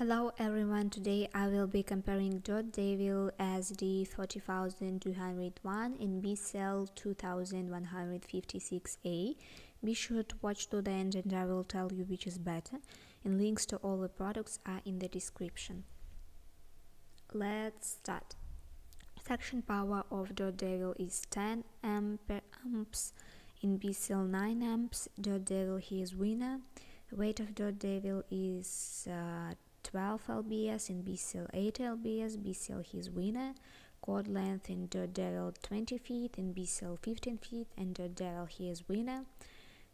Hello everyone, today I will be comparing Dirt Devil SD 30201 and Bissell 2156A. Be sure to watch to the end and I will tell you which is better and links to all the products are in the description. Let's start. Suction power of Dirt Devil is 10 amps, in Bissell 9 amps, Dirt Devil he is winner. Weight of Dirt Devil is uh, 12 lbs in Bissell 8 lbs, Bissell his winner, cord length in Dirt Devil 20 feet, in Bissell 15 feet, and Dirt Devil his winner.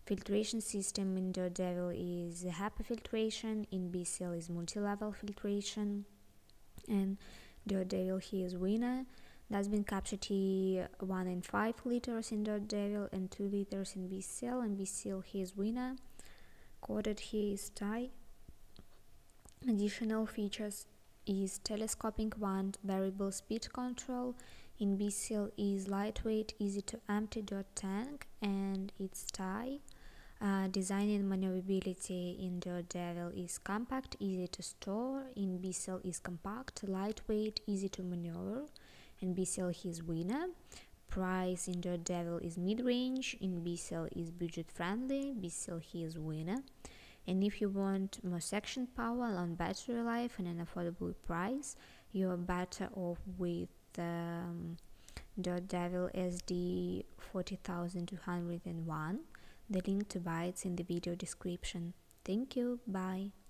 Filtration system in Dirt Devil is HEPA filtration, in Bissell is multi-level filtration, and Dirt Devil his winner. Dustbin capacity 1 and 5 liters in Dirt Devil and 2 liters in Bissell, and Bissell his winner. Corded his tie Additional features is telescoping wand, variable speed control, in Bissell is lightweight, easy to empty dot tank and its tie. Uh, design and maneuverability in Dirt Devil is compact, easy to store, in Bissell is compact, lightweight, easy to maneuver, and Bissell is winner. Price in Dirt Devil is mid-range, in Bissell is budget-friendly, Bissell is winner and if you want more suction power long battery life and an affordable price you are better off with um, Dirt Devil SD 40201 the link to buy it's in the video description. Thank you. Bye